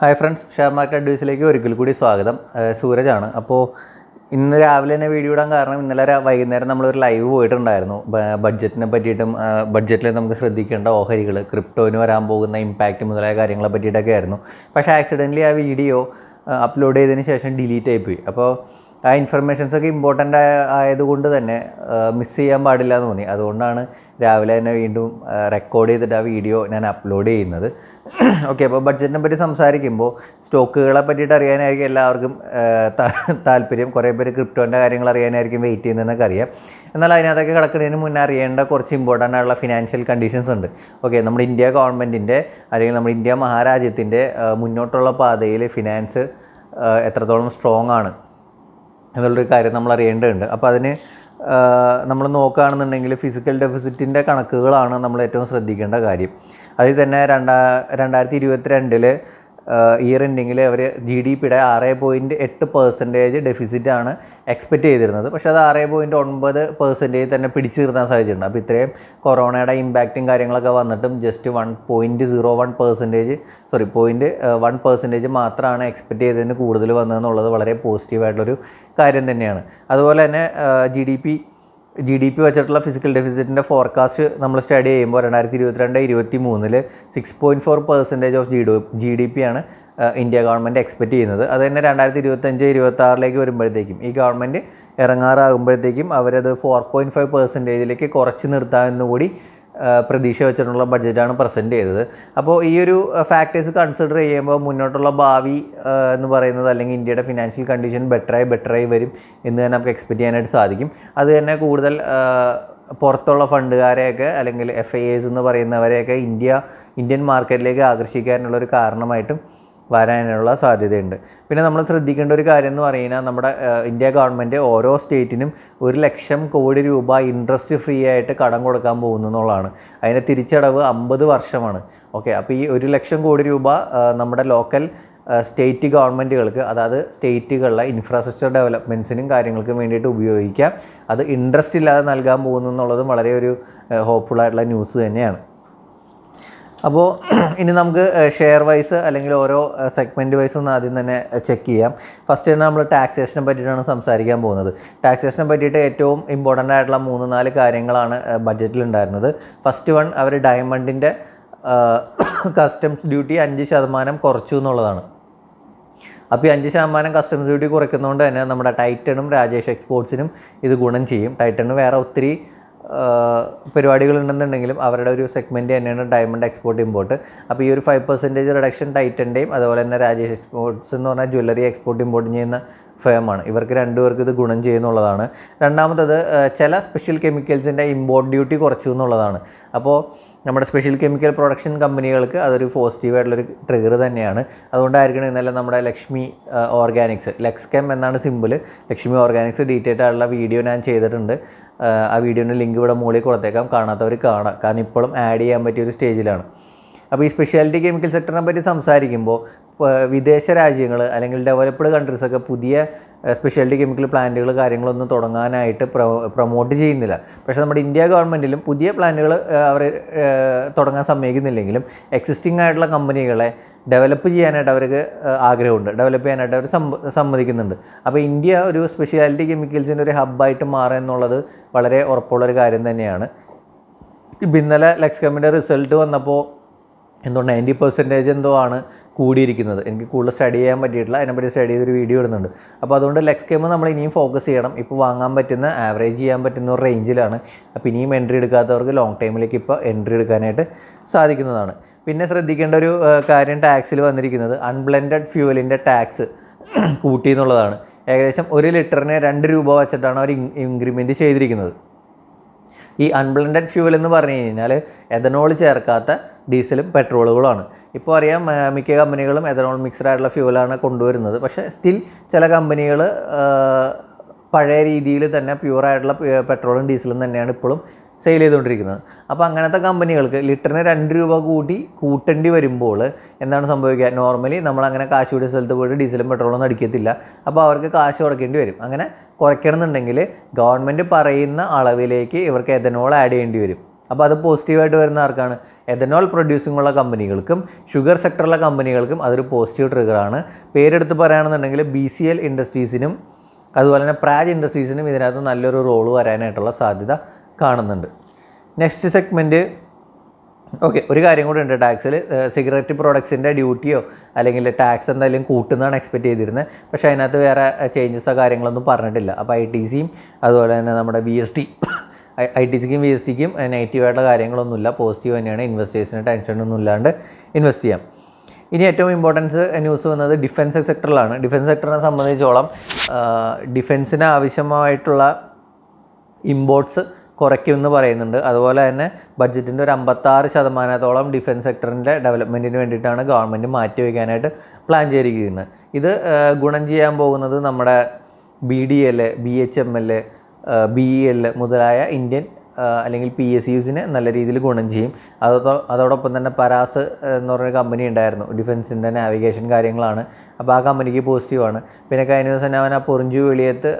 Hi friends share market അഡ്വൈസിലേക്ക് ഒരിക്കൽ കൂടി സ്വാഗതം. സൂരജാണ് അപ്പോൾ ഇന്ന് രാവിലെ തന്നെ വീഡിയോ ഇടാൻ കാരണം ഇന്നലെ വൈകുന്നേരം നമ്മളൊരു ലൈവ് പോയിട്ടുണ്ടായിരുന്നു. ബഡ്ജറ്റിനെ പറ്റിയിട്ടും ബഡ്ജറ്റിൽ നമുക്ക് ശ്രദ്ധിക്കേണ്ട ഓഹരികൾ ക്രിപ്റ്റോന് വരാൻ പോകുന്ന ഇമ്പാക്റ്റ് മുതലായ കാര്യങ്ങളെ പറ്റിയിട്ടൊക്കെ ആയിരുന്നു. പക്ഷേ ആക്സിഡന്റലി ആ വീഡിയോ അപ്ലോഡ് ചെയ്തതിന് ശേഷം ഡിലീറ്റ് ആയിപ്പോയി. അപ്പോൾ ആ ഇൻഫർമേഷൻസൊക്കെ ഇമ്പോർട്ടന്റ് ആയതുകൊണ്ട് തന്നെ മിസ് ചെയ്യാൻ പാടില്ല എന്ന് തോന്നി. അതുകൊണ്ടാണ് രാവിലെ തന്നെ വീണ്ടും റെക്കോർഡ് ചെയ്തിട്ട് ആ വീഡിയോ ഞാൻ അപ്ലോഡ് ചെയ്യുന്നത്. ഓക്കെ അപ്പോൾ ബഡ്ജറ്റിനെ പറ്റി സംസാരിക്കുമ്പോൾ സ്റ്റോക്കുകളെ പറ്റിയിട്ട് അറിയാനായിരിക്കും എല്ലാവർക്കും താല്പര്യം. കുറേ പേര് ക്രിപ്റ്റോന്റെ കാര്യങ്ങൾ അറിയാനായിരിക്കും വെയിറ്റ് ചെയ്യുന്നതെന്നൊക്കെ അറിയാം. എന്നാൽ അതിനകത്തൊക്കെ കിടക്കുന്നതിന് മുന്നേ അറിയേണ്ട കുറച്ച് ഇമ്പോർട്ടന്റ് ആയിട്ടുള്ള ഫിനാൻഷ്യൽ കണ്ടീഷൻസ് ഉണ്ട്. ഓക്കെ നമ്മുടെ ഇന്ത്യ ഗവൺമെന്റിന്റെ അല്ലെങ്കിൽ നമ്മുടെ ഇന്ത്യ മഹാരാജ്യത്തിന്റെ മുന്നോട്ടുള്ള പാതയിൽ ഫിനാൻസ് എത്രത്തോളം സ്ട്രോങ് ആണ്. എന്നുള്ളൊരു കാര്യം നമ്മൾ അറിയേണ്ടതുണ്ട് അപ്പോൾ അതിന് നമ്മൾ നോക്കുകയാണെന്നുണ്ടെങ്കിൽ ഫിസിക്കൽ ഡെഫിസിറ്റിന്റെ കണക്കുകളാണ് നമ്മൾ ഏറ്റവും ശ്രദ്ധിക്കേണ്ട കാര്യം. അതിൽ തന്നെ രണ്ടാ രണ്ടായിരത്തി ഇരുപത്തിരണ്ടിൽ ഇയർ എൻഡിങ്ങിൽ അവർ ജി ഡി പിയുടെ ആറ് പോയിന്റ് എട്ട് പെർസെന്റേജ് ഡെഫിസിറ്റാണ് എക്സ്പെക്റ്റ് ചെയ്തിരുന്നത്. പക്ഷേ അത് ആറ് പോയിന്റ് ഒൻപത് പെർസെന്റേജ് തന്നെ പിടിച്ചു നിർത്താൻ സാധിച്ചിട്ടുണ്ട്. അപ്പോൾ ഇത്രയും കൊറോണയുടെ ഇമ്പാക്റ്റും കാര്യങ്ങളൊക്കെ വന്നിട്ടും just one point zero one percentage sorry point one percentage മാത്രമാണ് എക്സ്പെക്റ്റ് ചെയ്തതിന് കൂടുതൽ വന്നതെന്നുള്ളത് വളരെ പോസിറ്റീവായിട്ടുള്ളൊരു കാര്യം തന്നെയാണ്. അതുപോലെ തന്നെ G D P G D P വെച്ചിട്ടുള്ള ഫിസിക്കൽ ഡെഫിസിറ്റിന്റെ ഫോർകാസ്റ്റ് നമ്മൾ സ്റ്റഡി ചെയ്യുമ്പോൾ രണ്ടായിരത്തി ഇരുപത്തിരണ്ട് ഇരുപത്തി മൂന്നിൽ six point four percentage of G D G D P ആണ് ഇന്ത്യ ഗവൺമെന്റ് എക്സ്പെക്റ്റ് ചെയ്യുന്നത്. അത് തന്നെ രണ്ടായിരത്തി ഇരുപത്തഞ്ച് ഇരുപത്തി ആറിലേക്ക് വരുമ്പോഴത്തേക്കും ഈ ഗവൺമെന്റ് ഇറങ്ങാറാകുമ്പോഴത്തേക്കും അവരത് ഫോർ പോയിന്റ് ഫൈവ് പെർസെന്റേജിലേക്ക് കുറച്ച് നിർത്താമെന്ന് കൂടി ആ, പ്രതീക്ഷ വെച്ചിട്ടുള്ള ബഡ്ജറ്റാണ് പ്രസന്റ് ചെയ്തത്. അപ്പോൾ ഈ ഒരു ഫാക്ടേഴ്സ് കൺസിഡർ ചെയ്യുമ്പോൾ മുന്നോട്ടുള്ള ഭാവി എന്ന് പറയുന്നത് അല്ലെങ്കിൽ ഇന്ത്യയുടെ ഫിനാൻഷ്യൽ കണ്ടീഷൻ ബെറ്ററായി ബെറ്ററായി വരും എന്ന് തന്നെ നമുക്ക് എക്സ്പെക്റ്റ് ചെയ്യാനായിട്ട് സാധിക്കും. അത് തന്നെ കൂടുതൽ പുറത്തുള്ള ഫണ്ടുകാരെയൊക്കെ അല്ലെങ്കിൽ എഫ് ഐ എസ് എന്ന് പറയുന്നവരെയൊക്കെ ഇന്ത്യ ഇന്ത്യൻ മാർക്കറ്റിലേക്ക് ആകർഷിക്കാനുള്ള ഒരു കാരണമായിട്ടും വരാനുള്ള സാധ്യതയുണ്ട്. പിന്നെ നമ്മൾ ശ്രദ്ധിക്കേണ്ട ഒരു കാര്യം എന്ന് പറയുന്നത് നമ്മുടെ ഇന്ത്യ ഗവൺമെന്റ് ഓരോ സ്റ്റേറ്റിനും ഒരു ലക്ഷം കോടി രൂപ ഇൻട്രസ്റ്റ് ഫ്രീ ആയിട്ട് കടം കൊടുക്കാൻ പോകുന്നു എന്നുള്ളതാണ്. അതിന്റെ തിരിച്ചടവ് അമ്പത് വർഷമാണ്. ഓക്കെ അപ്പോൾ ഈ ഒരു ലക്ഷം കോടി രൂപ നമ്മുടെ ലോക്കൽ സ്റ്റേറ്റ് ഗവൺമെന്റുകൾക്ക് അതായത് സ്റ്റേറ്റുകളിലെ ഇൻഫ്രാസ്ട്രക്ചർ ഡെവലപ്മെന്റ്സിനും കാര്യങ്ങൾക്കും വേണ്ടിയിട്ട് ഉപയോഗിക്കാം. അത് ഇൻട്രസ്റ്റ് ഇല്ലാതെ നൽകാൻ പോകുന്നു എന്നുള്ളതും വളരെ ഒരു ഹോപ്പ്ഫുൾ ആയിട്ടുള്ള ന്യൂസ് തന്നെയാണ്. അപ്പോൾ ഇനി നമുക്ക് ഷെയർ വൈസ് അല്ലെങ്കിൽ ഓരോ സെഗ്മെന്റ് വൈസ് ഒന്ന് ആദ്യം തന്നെ ചെക്ക് ചെയ്യാം. ഫസ്റ്റ് തന്നെ നമ്മൾ ടാക്സേഷനെ പറ്റിയിട്ടാണ് സംസാരിക്കാൻ പോകുന്നത്. ടാക്സേഷനെ പറ്റിയിട്ട് ഏറ്റവും ഇമ്പോർട്ടന്റ് ആയിട്ടുള്ള മൂന്ന് നാല് കാര്യങ്ങളാണ് ബഡ്ജറ്റിൽ ഉണ്ടായിരുന്നത്. ഫസ്റ്റ് വൺ അവർ ഡയമണ്ടിന്റെ കസ്റ്റംസ് ഡ്യൂട്ടി അഞ്ച് ശതമാനം കുറച്ചു എന്നുള്ളതാണ്. അപ്പോൾ ഈ അഞ്ച് ശതമാനം കസ്റ്റംസ് ഡ്യൂട്ടി കുറയ്ക്കുന്നതുകൊണ്ട് തന്നെ നമ്മുടെ ടൈറ്റണും രാജേഷ് എക്സ്പോർട്സിനും ഇത് ഗുണം ചെയ്യും. ടൈറ്റണ് വേറെ ഒത്തിരി പരിപാടികൾ ഉണ്ടെന്നുണ്ടെങ്കിലും അവരുടെ ഒരു സെഗ്മെന്റ് തന്നെയാണ് ഡയമണ്ട് എക്സ്പോർട്ട് ഇമ്പോർട്ട് അപ്പോൾ ഈ ഒരു ഫൈവ് പെർസെന്റേജ് റിഡക്ഷൻ ടൈറ്റന്റെയും അതുപോലെ തന്നെ രാജേഷ് എക്സ്പോർട്സ് എന്ന് പറഞ്ഞാൽ ജ്വല്ലറി എക്സ്പോർട്ട് ഇമ്പോർട്ട് ചെയ്യുന്ന ഫേമാണ് ഇവർക്ക് രണ്ടുപേർക്ക് ഇത് ഗുണം ചെയ്യുന്നുള്ളതാണ്. രണ്ടാമത്തത് ചില സ്പെഷ്യൽ കെമിക്കൽസിന്റെ ഇമ്പോർട്ട് ഡ്യൂട്ടി കുറച്ചു എന്നുള്ളതാണ്. അപ്പോൾ നമ്മുടെ സ്പെഷ്യൽ കെമിക്കൽ പ്രൊഡക്ഷൻ കമ്പനികൾക്ക് അതൊരു പോസിറ്റീവായിട്ടുള്ളൊരു ട്രിഗർ തന്നെയാണ്. അതുകൊണ്ടായിരിക്കണം ഇന്നലെ നമ്മുടെ ലക്ഷ്മി ഓർഗാനിക്സ് ലെക്സ്കെം എന്നാണ് സിമ്പിൾ ലക്ഷ്മി ഓർഗാനിക്സ് ഡീറ്റെയിൽ ആയിട്ടുള്ള വീഡിയോ ഞാൻ ചെയ്തിട്ടുണ്ട്. ആ, ആ വീഡിയോന്റെ ലിങ്ക് ഇവിടെ മുകളിൽ കൊടുത്തേക്കാം. കാണാത്തവർ കാണാം. കാരണം ഇപ്പോഴും ആഡ് ചെയ്യാൻ പറ്റിയ ഒരു സ്റ്റേജിലാണ് അപ്പോൾ ഈ സ്പെഷ്യാലിറ്റി കെമിക്കൽ സെക്ടറിനെ പറ്റി സംസാരിക്കുമ്പോൾ വിദേശ രാജ്യങ്ങൾ അല്ലെങ്കിൽ ഡെവലപ്ഡ് കൺട്രീസൊക്കെ പുതിയ സ്പെഷ്യാലിറ്റി കെമിക്കൽ പ്ലാന്റുകൾ കാര്യങ്ങളൊന്നും തുടങ്ങാനായിട്ട് പ്രൊമോട്ട് ചെയ്യുന്നില്ല. പക്ഷേ നമ്മുടെ ഇന്ത്യ ഗവൺമെന്റിലും പുതിയ പ്ലാന്റുകൾ അവർ തുടങ്ങാൻ സമ്മതിക്കുന്നില്ലെങ്കിലും എക്സിസ്റ്റിംഗ് ആയിട്ടുള്ള കമ്പനികളെ ഡെവലപ്പ് ചെയ്യാനായിട്ട് അവർക്ക് ആഗ്രഹമുണ്ട്. ഡെവലപ്പ് ചെയ്യാനായിട്ട് അവർ സമ്മ സമ്മതിക്കുന്നുണ്ട്. അപ്പോൾ ഇന്ത്യ ഒരു സ്പെഷ്യാലിറ്റി കെമിക്കൽസിന്റെ ഒരു ഹബ്ബായിട്ട് മാറുക എന്നുള്ളത് വളരെ ഉറപ്പുള്ളൊരു കാര്യം തന്നെയാണ്. ഇപ്പം ഇന്നലെ ലെക്സ്കമ്മിന്റെ റിസൾട്ട് വന്നപ്പോൾ എന്തോ നയന്റി പെർസെന്റേജ് എന്തോ ആണ് കൂടിയിരിക്കുന്നത്. എനിക്ക് കൂടുതൽ സ്റ്റഡി ചെയ്യാൻ പറ്റിയിട്ടില്ല. അതിനെപ്പറ്റി സ്റ്റഡി ചെയ്തൊരു വീഡിയോ ഇടുന്നുണ്ട്. അപ്പോൾ അതുകൊണ്ട് ലെക്സ് കെമ്മ് നമ്മൾ ഇനിയും ഫോക്കസ് ചെയ്യണം. ഇപ്പോൾ വാങ്ങാൻ പറ്റുന്ന ആവറേജ് ചെയ്യാൻ പറ്റുന്ന ഒരു റേഞ്ചിലാണ് അപ്പോൾ ഇനിയും എൻട്രി എടുക്കാത്തവർക്ക് ലോങ് ടൈമിലേക്ക് ഇപ്പോൾ എൻട്രി എടുക്കാനായിട്ട് സാധിക്കുന്നതാണ്. പിന്നെ ശ്രദ്ധിക്കേണ്ട ഒരു കാര്യം ടാക്സിൽ വന്നിരിക്കുന്നത്. അൺബ്ലെൻഡഡ് ഫ്യൂവലിന്റെ ടാക്സ് കൂട്ടി എന്നുള്ളതാണ്. ഏകദേശം ഒരു ലിറ്ററിന് രണ്ട് രൂപ വെച്ചിട്ടാണ് അവർ ഇൻക്രിമെന്റ് ചെയ്തിരിക്കുന്നത്. ഈ അൺബ്ലെൻഡഡ് ഫ്യൂവൽ എന്ന് പറഞ്ഞു കഴിഞ്ഞാൽ എഥനോൾ ചേർക്കാത്ത ഡീസലും പെട്രോളുകളുമാണ്. ഇപ്പോൾ അറിയാം മിക്ക കമ്പനികളും എഥനോൾ മിക്സ്ഡ് ആയിട്ടുള്ള ഫ്യൂവലാണ് കൊണ്ടുവരുന്നത്. പക്ഷേ സ്റ്റിൽ ചില കമ്പനികൾ പഴയ രീതിയിൽ തന്നെ പ്യുവറായിട്ടുള്ള പെട്രോളും ഡീസലും തന്നെയാണ് ഇപ്പോഴും സെയിൽ ചെയ്തുകൊണ്ടിരിക്കുന്നത്. അപ്പോൾ അങ്ങനത്തെ കമ്പനികൾക്ക് ലിറ്ററിന് രണ്ട് രൂപ കൂടി കൂട്ടേണ്ടി വരുമ്പോൾ എന്താണ് സംഭവിക്കുക? നോർമലി നമ്മൾ അങ്ങനെ കാശ് കൂടിയ സ്ഥലത്ത് പോയിട്ട് ഡീസലും പെട്രോളും അടിക്കത്തില്ല. അപ്പോൾ അവർക്ക് കാശ് കുറയ്ക്കേണ്ടി വരും. അങ്ങനെ കുറയ്ക്കണമെന്നുണ്ടെങ്കിൽ ഗവൺമെന്റ് പറയുന്ന അളവിലേക്ക് ഇവർക്ക് എഥനോൾ ആഡ് ചെയ്യേണ്ടി വരും. അപ്പോൾ അത് പോസിറ്റീവായിട്ട് വരുന്ന ആർക്കാണ്? എഥനോൾ പ്രൊഡ്യൂസിംഗ് ഉള്ള കമ്പനികൾക്കും ഷുഗർ സെക്ടറിലെ കമ്പനികൾക്കും അതൊരു പോസിറ്റീവ് ട്രിഗറാണ് പേരെടുത്ത് പറയുകയാണെന്നുണ്ടെങ്കിൽ ബി സി എൽ ഇൻഡസ്ട്രീസിനും അതുപോലെ തന്നെ പ്രാജ് ഇൻഡസ്ട്രീസിനും ഇതിനകത്ത് നല്ലൊരു റോൾ വരാനായിട്ടുള്ള സാധ്യത കാണുന്നുണ്ട്. നെക്സ്റ്റ് സെഗ്മെന്റ് ഓക്കെ ഒരു കാര്യം കൂടി ഉണ്ട്. ടാക്സിൽ സിഗരറ്റ് പ്രോഡക്ട്സിന്റെ ഡ്യൂട്ടിയോ അല്ലെങ്കിൽ ടാക്സ് എന്തായാലും കൂട്ടുന്നതാണ് എക്സ്പെക്ട് ചെയ്തിരുന്നത്. പക്ഷേ അതിനകത്ത് വേറെ ചേഞ്ചസോ കാര്യങ്ങളൊന്നും പറഞ്ഞിട്ടില്ല. അപ്പോൾ ഐ ടി സിയും അതുപോലെ തന്നെ നമ്മുടെ V S T I T സിക്കും V S ടിക്കും നെഗറ്റീവായിട്ടുള്ള കാര്യങ്ങളൊന്നുമില്ല. പോസിറ്റീവ് തന്നെയാണ്. ഇൻവെസ്റ്റേഴ്സിന് ടെൻഷനൊന്നും ഇല്ലാണ്ട് ഇൻവെസ്റ്റ് ചെയ്യാം. ഇനി ഏറ്റവും ഇമ്പോർട്ടൻസ് ന്യൂസ് വന്നത് ഡിഫൻസ് സെക്ടറിലാണ് ഡിഫൻസ് സെക്ടറിനെ സംബന്ധിച്ചോളം ഡിഫൻസിന് ആവശ്യമായിട്ടുള്ള ഇമ്പോർട്ട്സ് കുറയ്ക്കുമെന്ന് പറയുന്നുണ്ട്. അതുപോലെ തന്നെ ബഡ്ജറ്റിന്റെ ഒരു അമ്പത്താറ് ശതമാനത്തോളം ഡിഫൻസ് സെക്ടറിന്റെ ഡെവലപ്മെന്റിന് വേണ്ടിയിട്ടാണ് ഗവൺമെന്റ് മാറ്റിവെക്കാനായിട്ട് പ്ലാൻ ചെയ്തിരിക്കുന്നത്. ഇത് ഗുണം ചെയ്യാൻ പോകുന്നത് നമ്മുടെ B D L B H M L B E L മുതലായ ഇന്ത്യൻ അല്ലെങ്കിൽ പി എസ് യുസിന് നല്ല രീതിയിൽ ഗുണം ചെയ്യും. അതോ അതോടൊപ്പം തന്നെ പരാസ് എന്ന് പറഞ്ഞൊരു കമ്പനി ഉണ്ടായിരുന്നു. ഡിഫൻസിന്റെ നാവിഗേഷൻ കാര്യങ്ങളാണ്. അപ്പോൾ ആ കമ്പനിക്ക് പോസിറ്റീവാണ് പിന്നെ കഴിഞ്ഞ ദിവസം അവൻ ആ പൊറിഞ്ചു വെളിയത്ത്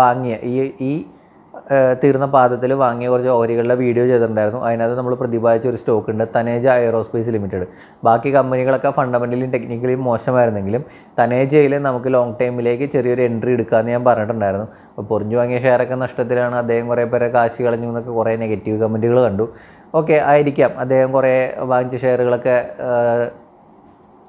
വാങ്ങിയ ഈ ഈ തീർന്ന പാദത്തിൽ വാങ്ങിയ കുറച്ച് ഓരികളുടെ വീഡിയോ ചെയ്തിട്ടുണ്ടായിരുന്നു. അതിനകത്ത് നമ്മൾ പ്രതിപാദിച്ച ഒരു സ്റ്റോക്ക് ഉണ്ട് തനേജ എയറോസ്പേസ് ലിമിറ്റഡ് ബാക്കി കമ്പനികളൊക്കെ ഫണ്ടമെന്റലിയും ടെക്നിക്കലിയും മോശമായിരുന്നെങ്കിലും തനേജയിൽ നമുക്ക് ലോങ് ടൈമിലേക്ക് ചെറിയൊരു എൻട്രി എടുക്കാമെന്ന് ഞാൻ പറഞ്ഞിട്ടുണ്ടായിരുന്നു. അപ്പോൾ പൊറിഞ്ഞു വാങ്ങിയ ഷെയറൊക്കെ നഷ്ടത്തിലാണ് അദ്ദേഹം കുറേ പേരെ കാശ് കളഞ്ഞു എന്നൊക്കെ കുറേ നെഗറ്റീവ് കമന്റുകൾ കണ്ടു. ഓക്കെ ആയിരിക്കാം. അദ്ദേഹം കുറേ വാങ്ങിച്ച ഷെയറുകളൊക്കെ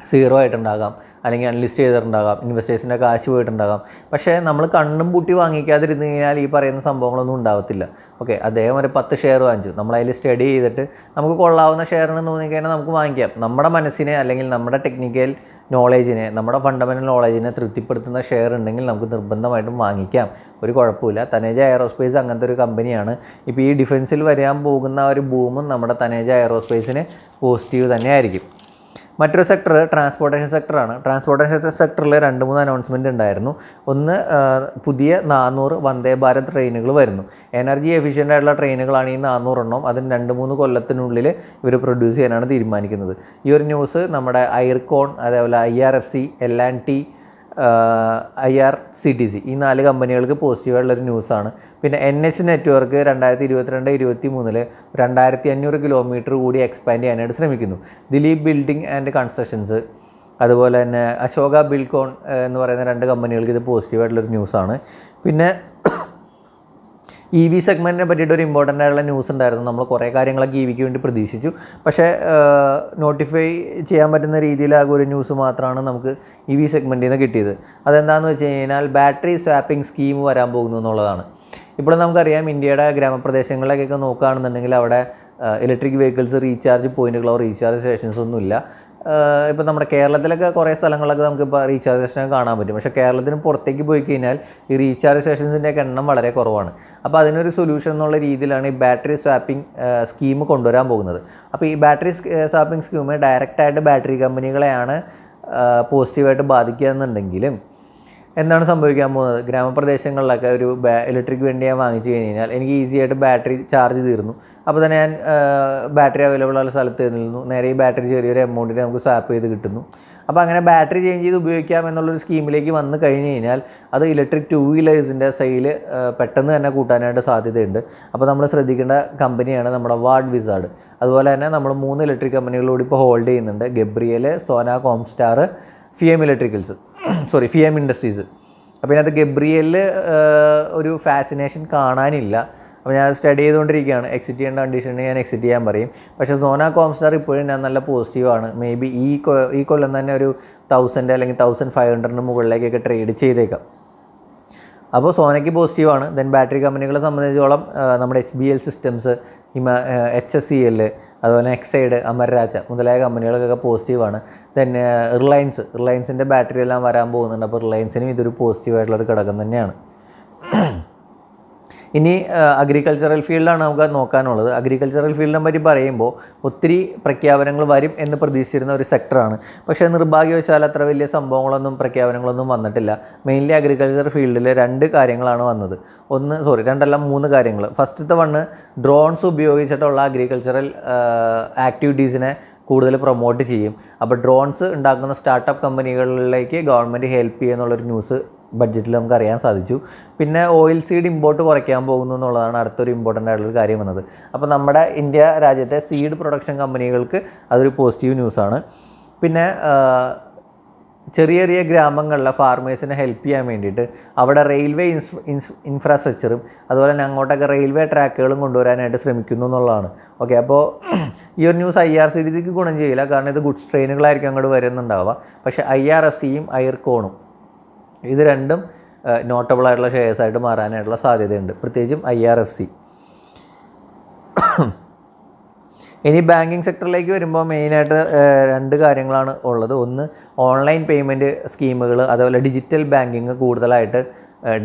സീറോ ആയിട്ടുണ്ടാകാം. അല്ലെങ്കിൽ അൺലിസ്റ്റ് ചെയ്തിട്ടുണ്ടാകാം. ഇൻവെസ്റ്റേഴ്സിന്റെ കാശ് പോയിട്ടുണ്ടാകാം. പക്ഷേ നമ്മൾ കണ്ണും പൂട്ടി വാങ്ങിക്കാതിരുന്ന് കഴിഞ്ഞാൽ ഈ പറയുന്ന സംഭവങ്ങളൊന്നും ഉണ്ടാവത്തില്ല. ഓക്കെ അദ്ദേഹം ഒരു പത്ത് ഷെയർ വാങ്ങിച്ചു. നമ്മൾ സ്റ്റഡി ചെയ്തിട്ട് നമുക്ക് കൊള്ളാവുന്ന ഷെയറിന് തോന്നിക്കഴിഞ്ഞാൽ നമുക്ക് വാങ്ങിക്കാം. നമ്മുടെ മനസ്സിനെ അല്ലെങ്കിൽ നമ്മുടെ ടെക്നിക്കൽ നോളേജിനെ നമ്മുടെ ഫണ്ടമെന്റൽ നോളേജിനെ തൃപ്തിപ്പെടുത്തുന്ന ഷെയർ ഉണ്ടെങ്കിൽ നമുക്ക് നിർബന്ധമായിട്ടും വാങ്ങിക്കാം. ഒരു കുഴപ്പമില്ല. തനേജ എയറോസ്പേസ് അങ്ങനത്തെ ഒരു കമ്പനിയാണ്. ഇപ്പോൾ ഈ ഡിഫൻസിൽ വരാൻ പോകുന്ന ഒരു ബൂമും നമ്മുടെ തനേജ എയറോസ്പേസിന് പോസിറ്റീവ് തന്നെയായിരിക്കും. മറ്റൊരു സെക്ടർ ട്രാൻസ്പോർട്ടേഷൻ സെക്ടറാണ് ട്രാൻസ്പോർട്ടേഷൻ സെക്ടറിൽ രണ്ട് മൂന്ന് അനൗൺസ്മെന്റ് ഉണ്ടായിരുന്നു. ഒന്ന് പുതിയ നാനൂറ് വന്ദേ ഭാരത് ട്രെയിനുകൾ വരുന്നു. എനർജി എഫിഷ്യന്റ് ആയിട്ടുള്ള ട്രെയിനുകളാണ് ഈ നാനൂറെണ്ണം അതിന് രണ്ട് മൂന്ന് കൊല്ലത്തിനുള്ളിൽ ഇവർ പ്രൊഡ്യൂസ് ചെയ്യാനാണ് തീരുമാനിക്കുന്നത്. ഈ ഒരു ന്യൂസ് നമ്മുടെ ഐർകോൺ അതേപോലെ I R F C L and T I R C T C ഈ നാല് കമ്പനികൾക്ക് പോസിറ്റീവായിട്ടുള്ളൊരു ന്യൂസാണ് പിന്നെ എൻ എച്ച് നെറ്റ്വർക്ക് രണ്ടായിരത്തി ഇരുപത്തിരണ്ട് ഇരുപത്തി മൂന്നിൽ രണ്ടായിരത്തി അഞ്ഞൂറ് കിലോമീറ്റർ കൂടി എക്സ്പാൻഡ് ചെയ്യാനായിട്ട് ശ്രമിക്കുന്നു. ദിലീപ് ബിൽഡിംഗ് ആൻഡ് കൺസ്ട്രക്ഷൻസ് അതുപോലെ തന്നെ അശോക ബിൽകോൺ എന്ന് പറയുന്ന രണ്ട് കമ്പനികൾക്ക് ഇത് പോസിറ്റീവായിട്ടുള്ളൊരു ന്യൂസാണ് പിന്നെ ഇ വി സെഗ്മെന്റിനെ പറ്റിയിട്ട് ഒരു ഇമ്പോർട്ടന്റ് ആയിട്ടുള്ള ന്യൂസ് ഉണ്ടായിരുന്നു. നമ്മൾ കുറേ കാര്യങ്ങളൊക്കെ ഇ വിക്ക് വേണ്ടി പ്രതീക്ഷിച്ചു. പക്ഷേ നോട്ടിഫൈ ചെയ്യാൻ പറ്റുന്ന രീതിയിലാകും ഒരു ന്യൂസ് മാത്രമാണ് നമുക്ക് ഇ വി സെഗ്മെന്റിൽ നിന്ന് കിട്ടിയത്. അതെന്താണെന്ന് വെച്ച് കഴിഞ്ഞാൽ ബാറ്ററി സ്വാപ്പിംഗ് സ്കീം വരാൻ പോകുന്നു എന്നുള്ളതാണ്. ഇപ്പോൾ നമുക്കറിയാം ഇന്ത്യയുടെ ഗ്രാമപ്രദേശങ്ങളിലേക്കൊക്കെ നോക്കുകയാണെന്നുണ്ടെങ്കിൽ അവിടെ ഇലക്ട്രിക് വെഹിക്കിൾസ് റീചാർജ് പോയിന്റുകളോ റീചാർജ് സ്റ്റേഷൻസ് ഒന്നുമില്ല. ഇപ്പോൾ നമ്മുടെ കേരളത്തിലൊക്കെ കുറേ സ്ഥലങ്ങളൊക്കെ നമുക്ക് നമുക്കിപ്പോൾ റീചാർജ് സ്റ്റേഷനൊക്കെ കാണാൻ പറ്റും. പക്ഷേ കേരളത്തിന് പുറത്തേക്ക് പോയി കഴിഞ്ഞാൽ ഈ റീചാർജ് സ്റ്റേഷൻസിന്റെയൊക്കെ എണ്ണം വളരെ കുറവാണ്. അപ്പോൾ അതിനൊരു സൊല്യൂഷൻ എന്നുള്ള രീതിയിലാണ് ഈ ബാറ്ററി സ്വാപ്പിംഗ് സ്കീം കൊണ്ടുവരാൻ പോകുന്നത്. അപ്പോൾ ഈ ബാറ്ററി സ്വാപ്പിംഗ് സ്കീം ഡയറക്റ്റായിട്ട് ബാറ്ററി കമ്പനികളെയാണ് പോസിറ്റീവായിട്ട് ബാധിക്കുക എന്നുണ്ടെങ്കിലും എന്താണ് സംഭവിക്കാൻ പോകുന്നത്? ഗ്രാമപ്രദേശങ്ങളിലൊക്കെ ഒരു ബാ ഇലക്ട്രിക് വണ്ടി ഞാൻ വാങ്ങിച്ചു കഴിഞ്ഞാൽ എനിക്ക് ഈസി ആയിട്ട് ബാറ്ററി ചാർജ് തീർന്നു. അപ്പോൾ തന്നെ ഞാൻ ബാറ്ററി അവൈലബിൾ ഉള്ള സ്ഥലത്ത് നിന്നു. നേരെ ഈ ബാറ്ററി ചെറിയൊരു എമൗണ്ടിന് നമുക്ക് സ്വാപ്പ് ചെയ്ത് കിട്ടുന്നു. അപ്പോൾ അങ്ങനെ ബാറ്ററി ചേഞ്ച് ചെയ്ത് ഉപയോഗിക്കാം എന്നുള്ളൊരു സ്കീമിലേക്ക് വന്നു കഴിഞ്ഞ് കഴിഞ്ഞാൽ അത് ഇലക്ട്രിക് ടു വീലേഴ്സിന്റെ സെയിൽ പെട്ടെന്ന് തന്നെ കൂട്ടാനായിട്ട് സാധ്യതയുണ്ട്. അപ്പോൾ നമ്മൾ ശ്രദ്ധിക്കേണ്ട കമ്പനിയാണ് നമ്മുടെ വാർഡ് വിസാർഡ്. അതുപോലെ തന്നെ നമ്മൾ മൂന്ന് ഇലക്ട്രിക് കമ്പനികളോട് ഇപ്പോൾ ഹോൾഡ് ചെയ്യുന്നുണ്ട്. Gabriel Sona Comstar Fiem electricals sorry Fiem industries അപ്പോൾ ഇതിനകത്ത് ഗബ്രിയലിൽ ഒരു ഫാസിനേഷൻ കാണാനില്ല. അപ്പോൾ ഞാൻ സ്റ്റഡി ചെയ്തുകൊണ്ടിരിക്കുകയാണ്. എക്സിറ്റ് ചെയ്യേണ്ട കണ്ടീഷനിൽ ഞാൻ എക്സിറ്റ് ചെയ്യാൻ പറയും. പക്ഷേ സോന കോംസ്റ്റാർ ഇപ്പോഴും ഞാൻ നല്ല പോസിറ്റീവാണ് മേ ബി ഈ ഈ കൊല്ലം തന്നെ ഒരു തൗസൻഡ് അല്ലെങ്കിൽ തൗസൻഡ് ഫൈവ് ഹൺഡ്രഡിന് മുകളിലേക്കൊക്കെ ട്രേഡ് ചെയ്തേക്കാം. അപ്പോൾ സോനയ്ക്ക് പോസിറ്റീവാണ് ദെൻ ബാറ്ററി കമ്പനികളെ സംബന്ധിച്ചോളം നമ്മുടെ എച്ച് ബി എൽ സിസ്റ്റംസ് ഹിമ എച്ച് എസ് സി എൽ അതുപോലെ എക്സൈഡ് അമർരാജ മുതലായ കമ്പനികൾക്കൊക്കെ പോസിറ്റീവാണ് ദെൻ റിലയൻസ് റിലയൻസിന്റെ ബാറ്ററി എല്ലാം വരാൻ പോകുന്നുണ്ട്. അപ്പോൾ റിലയൻസിനും ഇതൊരു പോസിറ്റീവായിട്ടുള്ളൊരു ഘടകം തന്നെയാണ്. ഇനി അഗ്രികൾച്ചറൽ ഫീൽഡാണ് നമുക്ക് നോക്കാനുള്ളത്. അഗ്രികൾച്ചറൽ ഫീൽഡിനെ പറ്റി പറയുമ്പോൾ ഒത്തിരി പ്രഖ്യാപനങ്ങൾ വരും എന്ന് പ്രതീക്ഷിച്ചിരുന്ന ഒരു സെക്ടറാണ് പക്ഷേ നിർഭാഗ്യവശാൽ അത്ര വലിയ സംഭവങ്ങളൊന്നും പ്രഖ്യാപനങ്ങളൊന്നും വന്നിട്ടില്ല. മെയിൻലി അഗ്രികൾച്ചർ ഫീൽഡിൽ രണ്ട് കാര്യങ്ങളാണ് വന്നത്. ഒന്ന് സോറി രണ്ടല്ല മൂന്ന് കാര്യങ്ങൾ ഫസ്റ്റത്തെ വണ്ണ് ഡ്രോൺസ് ഉപയോഗിച്ചിട്ടുള്ള അഗ്രികൾച്ചറൽ ആക്ടിവിറ്റീസിനെ കൂടുതൽ പ്രൊമോട്ട് ചെയ്യും. അപ്പോൾ ഡ്രോൺസ് ഉണ്ടാക്കുന്ന സ്റ്റാർട്ടപ്പ് കമ്പനികളിലേക്ക് ഗവൺമെന്റ് ഹെൽപ്പ് ചെയ്യുന്നുള്ളൊരു ന്യൂസ് ബഡ്ജറ്റിൽ നമുക്ക് അറിയാൻ സാധിച്ചു. പിന്നെ ഓയിൽ സീഡ് ഇമ്പോർട്ട് കുറയ്ക്കാൻ പോകുന്നു എന്നുള്ളതാണ് അടുത്തൊരു ഇമ്പോർട്ടന്റ് ആയിട്ടുള്ള കാര്യം വന്നത്. അപ്പോൾ നമ്മുടെ ഇന്ത്യ രാജ്യത്തെ സീഡ് പ്രൊഡക്ഷൻ കമ്പനികൾക്ക് അതൊരു പോസിറ്റീവ് ന്യൂസാണ് പിന്നെ ചെറിയ ചെറിയ ഗ്രാമങ്ങളിലെ ഫാർമേഴ്സിനെ ഹെൽപ്പ് ചെയ്യാൻ വേണ്ടിയിട്ട് അവിടെ റെയിൽവേ ഇൻഫ്രാസ്ട്രക്ചറും അതുപോലെ തന്നെ അങ്ങോട്ടൊക്കെ റെയിൽവേ ട്രാക്കുകളും കൊണ്ടുവരാനായിട്ട് ശ്രമിക്കുന്നു എന്നുള്ളതാണ്. ഓക്കെ അപ്പോൾ ഈ ഒരു news I R C D സിക്ക് ഗുണം ചെയ്യില്ല. കാരണം ഇത് ഗുഡ്സ് ട്രെയിനുകളായിരിക്കും അങ്ങോട്ട് വരുന്നുണ്ടാവുക. പക്ഷേ ഐ ആർ എസ് സിയും ഐർകോണും ഇത് രണ്ടും നോട്ടബിൾ ആയിട്ടുള്ള ഷെയർസ് ആയിട്ട് മാറാനായിട്ടുള്ള സാധ്യതയുണ്ട്. പ്രത്യേകിച്ചും ഐ ആർ എഫ് സി ഇനി ബാങ്കിങ് സെക്ടറിലേക്ക് വരുമ്പോൾ മെയിനായിട്ട് രണ്ട് കാര്യങ്ങളാണ് ഉള്ളത്. ഒന്ന് ഓൺലൈൻ പേയ്മെന്റ് സ്കീമുകൾ അതുപോലെ ഡിജിറ്റൽ ബാങ്കിങ് കൂടുതലായിട്ട്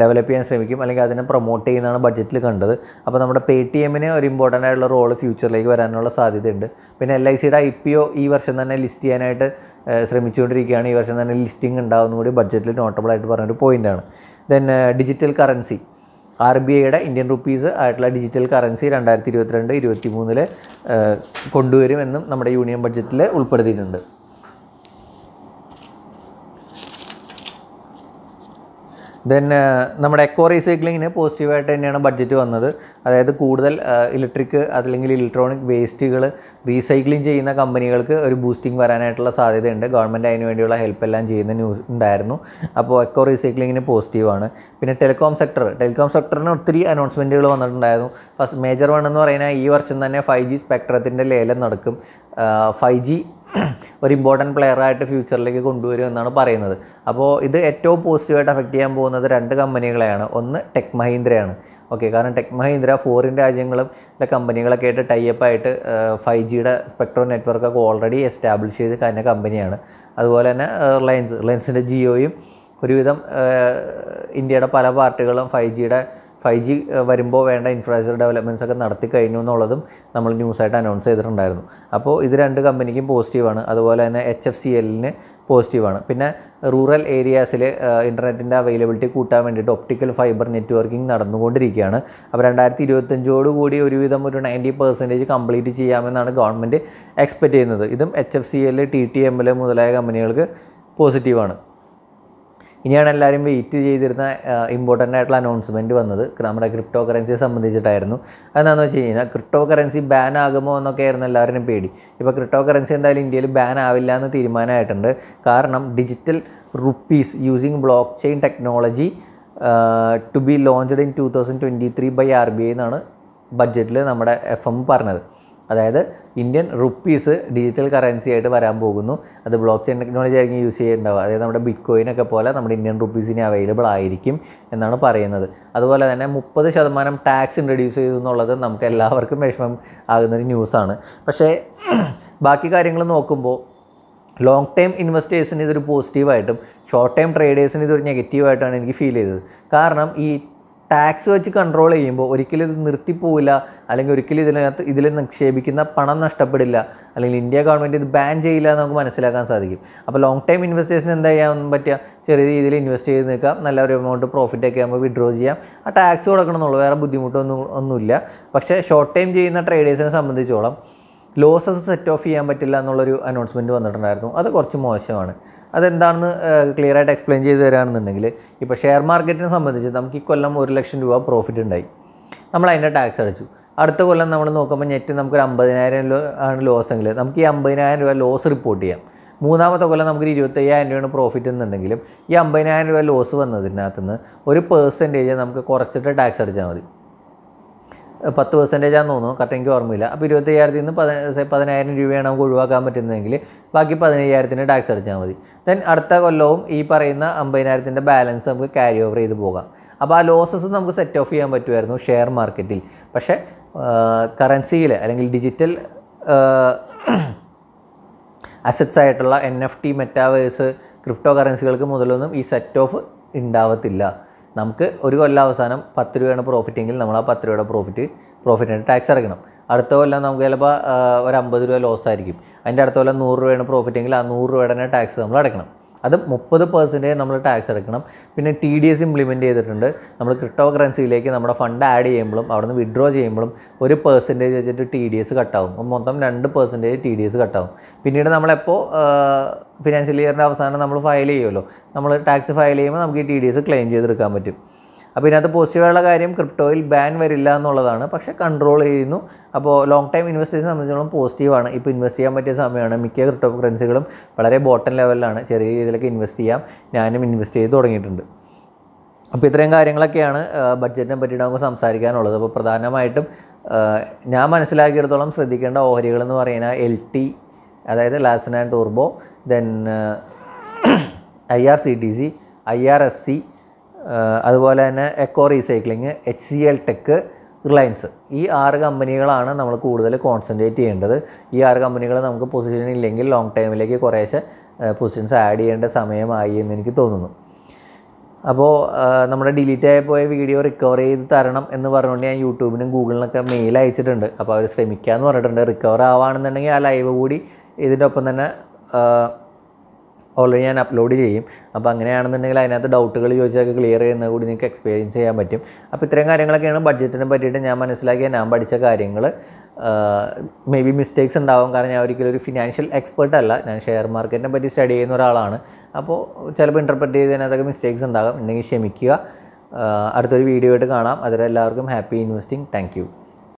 ഡെവലപ്പ് ചെയ്യാൻ ശ്രമിക്കും. അല്ലെങ്കിൽ അതിനെ പ്രൊമോട്ട് ചെയ്യുന്നതാണ് ബഡ്ജറ്റിൽ കണ്ടത്. അപ്പോൾ നമ്മുടെ പേ ടി എമ്മിന് ഒരു ഇമ്പോർട്ടന്റ് ആയിട്ടുള്ള റോൾ ഫ്യൂച്ചറിലേക്ക് വരാനുള്ള സാധ്യതയുണ്ട്. പിന്നെ എൽ ഐ സിയുടെ ഐ പി ഒ ഈ വർഷം തന്നെ ലിസ്റ്റ് ചെയ്യാനായിട്ട് ശ്രമിച്ചുകൊണ്ടിരിക്കുകയാണ്. ഈ വർഷം തന്നെ ലിസ്റ്റിംഗ് ഉണ്ടാവുന്ന കൂടി ബഡ്ജറ്റിൽ നോട്ടബിൾ ആയിട്ട് പറഞ്ഞൊരു പോയിന്റാണ് then digital currency R B ഐയുടെ ഇന്ത്യൻ റുപ്പീസ് ആയിട്ടുള്ള ഡിജിറ്റൽ കറൻസി രണ്ടായിരത്തി ഇരുപത്തിരണ്ട് ഇരുപത്തി മൂന്നിൽ കൊണ്ടുവരുമെന്നും നമ്മുടെ യൂണിയൻ ബഡ്ജറ്റിൽ ഉൾപ്പെടുത്തിയിട്ടുണ്ട്. ദെൻ നമ്മുടെ എക്കോ റീസൈക്ലിങ്ങിന് പോസിറ്റീവായിട്ട് തന്നെയാണ് ബഡ്ജറ്റ് വന്നത്. അതായത് കൂടുതൽ ഇലക്ട്രിക് അതല്ലെങ്കിൽ ഇലക്ട്രോണിക് വേസ്റ്റുകൾ റീസൈക്ലിംഗ് ചെയ്യുന്ന കമ്പനികൾക്ക് ഒരു ബൂസ്റ്റിംഗ് വരാനായിട്ടുള്ള സാധ്യതയുണ്ട്. ഗവൺമെന്റ് അതിന് വേണ്ടിയുള്ള ഹെൽപ്പ് എല്ലാം ചെയ്യുന്ന ന്യൂസ് ഉണ്ടായിരുന്നു. അപ്പോൾ എക്കോ റീസൈക്ലിങ്ങിന് പോസിറ്റീവാണ് പിന്നെ ടെലികോം സെക്ടർ ടെലികോം സെക്ടറിന് ഒത്തിരി അനൗൺസ്മെന്റുകൾ വന്നിട്ടുണ്ടായിരുന്നു. ഫസ്റ്റ് മേജർ വൺ എന്ന് പറയുന്നത് ഈ വർഷം തന്നെ ഫൈവ് ജി സ്പെക്ട്രത്തിന്റെ ലേലം നടക്കും. ഫൈവ് ജി ഒരു ഇമ്പോർട്ടന്റ് പ്ലെയറായിട്ട് ഫ്യൂച്ചറിലേക്ക് കൊണ്ടുവരും എന്നാണ് പറയുന്നത്. അപ്പോൾ ഇത് ഏറ്റവും പോസിറ്റീവായിട്ട് അഫക്റ്റ് ചെയ്യാൻ പോകുന്നത് രണ്ട് കമ്പനികളെയാണ് ഒന്ന് ടെക് മഹീന്ദ്രയാണ് ഓക്കെ കാരണം ടെക് മഹീന്ദ്ര ഫോറിൻ രാജ്യങ്ങളും കമ്പനികളൊക്കെ ആയിട്ട് ടൈപ്പ് ആയിട്ട് ഫൈവ് ജിയുടെ സ്പെക്ട്രോ നെറ്റ്വർക്കൊക്കെ ഓൾറെഡി എസ്റ്റാബ്ലിഷ് ചെയ്ത് കഴിഞ്ഞ കമ്പനിയാണ് അതുപോലെ തന്നെ റിലയൻസ് റിലയൻസിന്റെ ജിയോയും ഒരുവിധം ഇന്ത്യയുടെ പല പാർട്ടികളും ഫൈവ് ജിയുടെ ഫൈവ് ജി വരുമ്പോൾ വേണ്ട ഇൻഫ്രാസ്ട്രക്ചർ ഡെവലപ്മെന്റ്സ് ഒക്കെ നടത്തി കഴിഞ്ഞു എന്നുള്ളതും നമ്മൾ ന്യൂസായിട്ട് അനൗൺസ് ചെയ്തിട്ടുണ്ടായിരുന്നു. അപ്പോൾ ഇത് രണ്ട് കമ്പനിക്കും പോസിറ്റീവാണ് അതുപോലെ തന്നെ എച്ച് എഫ് സി എല്ലിന് പോസിറ്റീവാണ് പിന്നെ റൂറൽ ഏരിയാസിൽ ഇന്റർനെറ്റിന്റെ അവൈലബിലിറ്റി കൂട്ടാൻ വേണ്ടിയിട്ട് ഒപ്റ്റിക്കൽ ഫൈബർ നെറ്റ്വർക്കിംഗ് നടന്നുകൊണ്ടിരിക്കുകയാണ്. അപ്പോൾ രണ്ടായിരത്തി ഇരുപത്തഞ്ചോട് കൂടി ഒരുവിധം ഒരു നയന്റി പെർസെന്റേജ് കംപ്ലീറ്റ് ചെയ്യാമെന്നാണ് ഗവൺമെന്റ് എക്സ്പെക്റ്റ് ചെയ്യുന്നത്. ഇതും H F C L T T M L മുതലായ കമ്പനികൾക്ക് പോസിറ്റീവാണ് ഇനിയാണ് എല്ലാവരും വെയിറ്റ് ചെയ്തിരുന്ന ഇമ്പോർട്ടന്റ് ആയിട്ടുള്ള അനൗൺസ്മെന്റ് വന്നത്. നമ്മുടെ ക്രിപ്റ്റോ കറൻസിയെ സംബന്ധിച്ചിട്ടായിരുന്നു. അതെന്താണെന്ന് വെച്ച് കഴിഞ്ഞാൽ ക്രിപ്റ്റോ കറൻസി ബാൻ ആകുമോ എന്നൊക്കെ ആയിരുന്നു എല്ലാവരും പേടി. ഇപ്പോൾ ക്രിപ്റ്റോ കറൻസി എന്തായാലും ഇന്ത്യയിൽ ബാൻ ആവില്ല എന്ന് തീരുമാനമായിട്ടുണ്ട്. കാരണം digital rupees using blockchain technology to be launched in two thousand twenty three by R B I എന്നാണ് ബഡ്ജറ്റിൽ നമ്മുടെ എഫ് എം പറഞ്ഞത്. അതായത് ഇന്ത്യൻ റുപ്പീസ് ഡിജിറ്റൽ കറൻസി ആയിട്ട് വരാൻ പോകുന്നു. അത് ബ്ലോക്ക് ചെയിൻ ടെക്നോളജി ആയിരിക്കും യൂസ് ചെയ്യുന്നുണ്ടാവുക അതായത് നമ്മുടെ ബിറ്റ് ഒക്കെ പോലെ നമ്മുടെ ഇന്ത്യൻ റുപ്പീസിന് അവൈലബിൾ ആയിരിക്കും എന്നാണ് പറയുന്നത്. അതുപോലെ തന്നെ മുപ്പത് ശതമാനം ടാക്സ് ഇൻട്രൊഡ്യൂസ് ചെയ്തു എന്നുള്ളത് നമുക്ക് എല്ലാവർക്കും വിഷമം ആകുന്നൊരു ന്യൂസാണ് പക്ഷേ ബാക്കി കാര്യങ്ങൾ നോക്കുമ്പോൾ ലോങ് ടൈം ഇൻവെസ്റ്റേഴ്സിന് ഇതൊരു പോസിറ്റീവായിട്ടും ഷോർട്ട് ടൈം ട്രേഡേഴ്സിന് ഇതൊരു നെഗറ്റീവായിട്ടാണ് എനിക്ക് ഫീൽ ചെയ്തത്. കാരണം ഈ ടാക്സ് വെച്ച് കൺട്രോൾ ചെയ്യുമ്പോൾ ഒരിക്കലും ഇത് നിർത്തിപ്പോവില്ല. അല്ലെങ്കിൽ ഒരിക്കലും ഇതിനകത്ത് ഇതിൽ നിക്ഷേപിക്കുന്ന പണം നഷ്ടപ്പെടില്ല. അല്ലെങ്കിൽ ഇന്ത്യ ഗവൺമെന്റ് ഇത് ബാൻ ചെയ്യില്ല എന്ന് നമുക്ക് മനസ്സിലാക്കാൻ സാധിക്കും. അപ്പോൾ ലോങ് ടൈം ഇൻവെസ്റ്റേഴ്സിന് എന്താ ചെയ്യാൻ പറ്റുക? ചെറിയ രീതിയിൽ ഇൻവെസ്റ്റ് ചെയ്ത് നിൽക്കാം. നല്ല ഒരു എമൗണ്ട് പ്രോഫിറ്റ് ഒക്കെ ആകുമ്പോൾ വിഡ്രോ ചെയ്യാം. ആ ടാക്സ് കൊടുക്കണമെന്നുള്ളൂ വേറെ ബുദ്ധിമുട്ടൊന്നും ഒന്നുമില്ല. പക്ഷേ ഷോർട്ട് ടൈം ചെയ്യുന്ന ട്രേഡേഴ്സിനെ സംബന്ധിച്ചോളം ലോസസ് സെറ്റ് ഓഫ് ചെയ്യാൻ പറ്റില്ല എന്നുള്ളൊരു അനൗൺസ്മെന്റ് വന്നിട്ടുണ്ടായിരുന്നു. അത് കുറച്ച് മോശമാണ്. അതെന്താണെന്ന് ക്ലിയർ ആയിട്ട് എക്സ്പ്ലെയിൻ ചെയ്ത് തരാണെന്നുണ്ടെങ്കിൽ ഇപ്പോൾ ഷെയർ മാർക്കറ്റിനെ സംബന്ധിച്ച് നമുക്ക് ഈ കൊല്ലം ഒരു ലക്ഷം രൂപ പ്രോഫിറ്റ് ഉണ്ടായി. നമ്മൾ അതിന്റെ ടാക്സ് അടച്ചു. അടുത്ത കൊല്ലം നമ്മൾ നോക്കുമ്പോൾ നെറ്റ് നമുക്കൊരു അമ്പതിനായിരം ആണ് ലോസ് എങ്കിൽ നമുക്ക് ഈ അമ്പതിനായിരം രൂപ ലോസ് റിപ്പോർട്ട് ചെയ്യാം. മൂന്നാമത്തെ കൊല്ലം നമുക്കൊരു ഇരുപത്തയ്യായിരം രൂപയാണ് പ്രോഫിറ്റ് എന്നുണ്ടെങ്കിലും ഈ അമ്പതിനായിരം രൂപ ലോസ് വന്നതിനകത്ത് നിന്ന് ഒരു പേഴ്സന്റേജ് നമുക്ക് കുറച്ചിട്ട് ടാക്സ് അടിച്ചാൽ മതി. പത്ത് പെർസെന്റേജ് ആണെന്ന് തോന്നുന്നു. കറക്റ്റ് എനിക്ക് ഓർമ്മയില്ല. അപ്പോൾ ഇരുപത്തയ്യായിരത്തിൽ നിന്ന് പതി say പതിനായിരം രൂപയാണ് നമുക്ക് ഒഴിവാക്കാൻ പറ്റുന്നതെങ്കിൽ ബാക്കി പതിനയ്യായിരത്തിന് ടാക്സ് അടച്ചാൽ മതി. ദെൻ അടുത്ത കൊല്ലവും ഈ പറയുന്ന അമ്പതിനായിരത്തിന്റെ ബാലൻസ് നമുക്ക് ക്യാരി ഓവർ ചെയ്ത് പോകാം. അപ്പോൾ ആ ലോസസ് നമുക്ക് സെറ്റ് ഓഫ് ചെയ്യാൻ പറ്റുമായിരുന്നു ഷെയർ മാർക്കറ്റിൽ പക്ഷേ കറൻസിയിൽ അല്ലെങ്കിൽ ഡിജിറ്റൽ അസറ്റ്സ് ആയിട്ടുള്ള N F T metaverse crypto കറൻസികൾക്ക് മുതലൊന്നും ഈ സെറ്റ് ഓഫ് ഉണ്ടാവത്തില്ല. നമുക്ക് ഒരു കൊല്ലം അവസാനം പത്ത് രൂപയാണ് പ്രോഫിറ്റ് എങ്കിൽ നമ്മൾ ആ പത്ത് രൂപയുടെ പ്രോഫിറ്റ് പ്രോഫിറ്റിന് ടാക്സ് അടക്കണം അടുത്ത കൊല്ലം നമുക്ക് ചിലപ്പോൾ ഒരു അമ്പത് രൂപ ലോസ് ആയിരിക്കും. അതിന്റെ അടുത്ത കൊല്ലം നൂറ് രൂപയാണ് പ്രോഫിറ്റ് എങ്കിൽ ആ നൂറ് രൂപയുടെ തന്നെ ടാക്സ് നമ്മൾ അടക്കണം അത് മുപ്പത് പെർസെന്റേജ് നമ്മൾ ടാക്സ് അടക്കണം പിന്നെ ടി ഡി എസ് ഇംപ്ലിമെന്റ് ചെയ്തിട്ടുണ്ട്. നമ്മൾ ക്രിപ്റ്റോ കറൻസിയിലേക്ക് നമ്മുടെ ഫണ്ട് ആഡ് ചെയ്യുമ്പോഴും അവിടെ നിന്ന് വിഡ്രോ ചെയ്യുമ്പോഴും ഒരു പെർസെന്റേജ് വെച്ചിട്ട് ടി ഡി എസ് കട്ടാവും മൊത്തം രണ്ട് പെർസെന്റേജ് ടി ഡി എസ് കട്ടാവും പിന്നീട് നമ്മളെപ്പോൾ ഫിനാൻഷ്യൽ ഇയറിന്റെ അവസാനം നമ്മൾ ഫയൽ ചെയ്യുമല്ലോ. നമ്മൾ ടാക്സ് ഫയൽ ചെയ്യുമ്പോൾ നമുക്ക് ഈ ടി ഡി എസ് ക്ലെയിം ചെയ്തെടുക്കാൻ പറ്റും. അപ്പോൾ ഇതിനകത്ത് പോസിറ്റീവായുള്ള കാര്യം ക്രിപ്റ്റോയിൽ ബാൻ വരില്ല എന്നുള്ളതാണ്. പക്ഷേ കൺട്രോൾ ചെയ്യുന്നു. അപ്പോൾ ലോങ് ടൈം ഇൻവെസ്റ്റേഴ്സിനെ സംബന്ധിച്ചിടത്തോളം പോസിറ്റീവാണ് ഇപ്പോൾ ഇൻവെസ്റ്റ് ചെയ്യാൻ പറ്റിയ സമയമാണ് മിക്ക ക്രിപ്റ്റോ കറൻസികളും വളരെ ബോട്ടം ലെവലിലാണ് ചെറിയ രീതിയിലൊക്കെ ഇൻവെസ്റ്റ് ചെയ്യാം. ഞാനും ഇൻവെസ്റ്റ് ചെയ്ത് തുടങ്ങിയിട്ടുണ്ട്. അപ്പോൾ ഇത്രയും കാര്യങ്ങളൊക്കെയാണ് ബഡ്ജറ്റിനെ പറ്റിയിട്ട് നമുക്ക് സംസാരിക്കാനുള്ളത്. അപ്പോൾ പ്രധാനമായിട്ടും ഞാൻ മനസ്സിലാക്കിയിടത്തോളം ശ്രദ്ധിക്കേണ്ട ഓഹരികൾ എന്ന് പറയുന്ന എൽ ടി അതായത് Larsen and ടൂർബോ then I R C T C I R S C അതുപോലെ തന്നെ eco recycling H C L tech Reliance ഈ ആറ് കമ്പനികളാണ് നമ്മൾ കൂടുതൽ കോൺസെൻട്രേറ്റ് ചെയ്യേണ്ടത്. ഈ ആറ് കമ്പനികൾ നമുക്ക് പൊസിഷൻ ഇല്ലെങ്കിൽ ലോങ് ടൈമിലേക്ക് കുറേശ്ശെ പൊസിഷൻസ് ആഡ് ചെയ്യേണ്ട സമയമായി എന്ന് എനിക്ക് തോന്നുന്നു. അപ്പോൾ നമ്മുടെ ഡിലീറ്റ് ആയി പോയ വീഡിയോ റിക്കവർ ചെയ്ത് തരണം എന്ന് പറഞ്ഞുകൊണ്ട് ഞാൻ യൂട്യൂബിനും ഗൂഗിളിനൊക്കെ മെയിൽ അയച്ചിട്ടുണ്ട്. അപ്പോൾ അവർ ശ്രമിക്കുക എന്ന് പറഞ്ഞിട്ടുണ്ട്. റിക്കവർ ആവുകയാണെന്നുണ്ടെങ്കിൽ ആ ലൈവ് കൂടി ഇതിന്റെ ഒപ്പം തന്നെ ഓൾറെഡി ഞാൻ അപ്ലോഡ് ചെയ്യും. അപ്പോൾ അങ്ങനെയാണെന്നുണ്ടെങ്കിൽ അതിനകത്ത് ഡൗട്ടുകൾ ചോദിച്ചൊക്കെ ക്ലിയർ ചെയ്യുന്ന കൂടി നിങ്ങൾക്ക് എക്സ്പീരിയൻസ് ചെയ്യാൻ പറ്റും. അപ്പോൾ ഇത്രയും കാര്യങ്ങളൊക്കെയാണ് ബഡ്ജറ്റിനെ പറ്റിയിട്ട് ഞാൻ മനസ്സിലാക്കിയ ഞാൻ പഠിച്ച കാര്യങ്ങൾ മേ ബി മിസ്റ്റേക്സ് ഉണ്ടാവും. കാരണം ഞാൻ ഒരിക്കലും ഒരു ഫിനാൻഷ്യൽ എക്സ്പേർട്ട് അല്ല. ഞാൻ ഷെയർ മാർക്കറ്റിനെ പറ്റി സ്റ്റഡി ചെയ്യുന്ന ഒരാളാണ്. അപ്പോൾ ചിലപ്പോൾ ഇന്റർപ്രറ്റ് ചെയ്തതിനകത്തൊക്കെ മിസ്റ്റേക്സ് ഉണ്ടാകും. ഉണ്ടെങ്കിൽ ക്ഷമിക്കുക. അടുത്തൊരു വീഡിയോ ആയിട്ട് കാണാം. അതിൽ എല്ലാവർക്കും ഹാപ്പി ഇൻവെസ്റ്റിംഗ് താങ്ക്